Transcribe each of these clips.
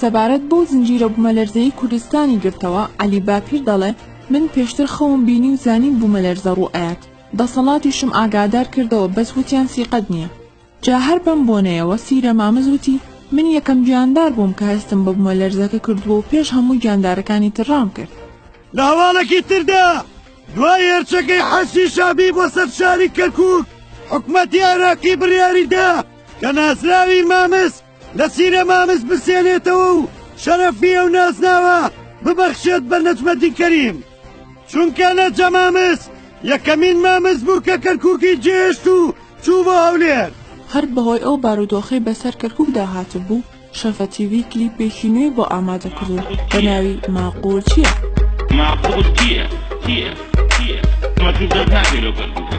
سەبارەت بەو زنجیرە بومەلەرزەیەی کوردستانی گرتەوە، عەلی باپیر دەڵێ، من پێشتر خەوم بینی و زانیم بومەلەرزە ڕوو ئەیات، دەسەڵاتیشم ئاگادار کردەوە بەس وتیان سیقەت نییە. جا هەر بەم بۆنەیەوە سیرە مامز وتی، من یەکەم گیاندار بووم کە هەستم بە بومەلەرزەکە کردووە و پێش هەموو گیاندارەکانی تر ڕام کرد. لە هەواڵێکی تردا، دوای هێرشەکەی حەشدی شەعبی بۆ سەر شاری کەرکووک، حکومەتی عێراقی بڕیاریدا کە ناسراوی مامز، لە سینەما مس بسێنێتەوە و شەرەفی ئەو نازناوە ببەخشێت بە نەجمەدین کەریم چونکە لە جەمامس یەکەمین مامز بوو کە کەرکووکی جێشت و چوو بۆ هەولێر هەر بەهۆی ئەو بارودۆخەی بەسەر کەرکووکدا هاتبوو، شەفە تیڤی کلیپێکی نوێی بۆ ئامادە کردوون بە ناوی ماقوول چییە؟ ماقوول چییە؟ چییە؟ چییە؟ ئەمە چوو دەست ناکەی لەو کەرکووکە.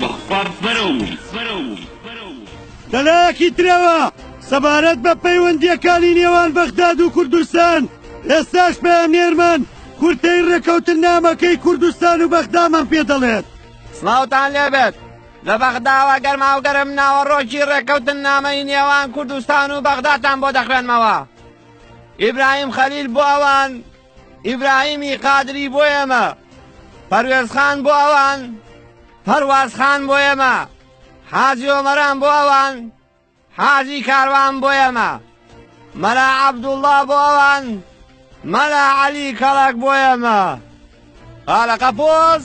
بەخوا بەرەووم. لەلایەکی ترەوە سەبارەت بە پەیوەندییەکانی نێوان بەغداد و کوردستان، ئێستاش پەیامنێرمان کورتەی ڕێکەوتننامەکەی کوردستان و بەغدامان پێ دەڵێت. سڵاوتان لێبێت، لە بەغداوە گەرماوگەرم ناوەڕۆکی ڕێکەوتننامەی نێوان کوردستان و بەغداتان بۆ دەخوێنمەوە. ئیبراهیم خەلیل بۆ ئەوان، ئیبراهیمی قادری بۆ ئێمە، پەروێز خان بۆ ئەوان، پەرواز خان بۆ ئێمە، حاجی ئۆمەران بۆ ئەوان، حاجی کاروان بۆ ئێمە، مەلا عەبدوڵڵا بۆ ئەوان، مەلا عەلی کەڵەک بۆ ئێمە، قالە قەپۆز،